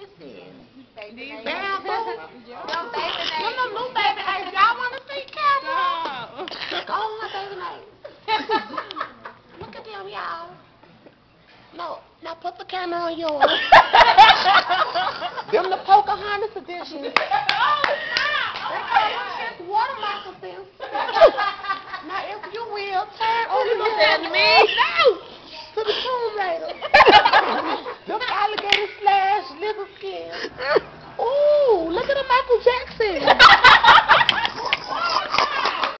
this is. These Bamboo. Them baby Them names. them new baby. Y'all want to see camera? No. Oh, my baby names. Look at them, y'all. No, now put the camera on yours. them the Pocahontas edition. Oh, It's water moccasins. now, if you will, turn on the looking me? Oh, look at the Michael Jackson.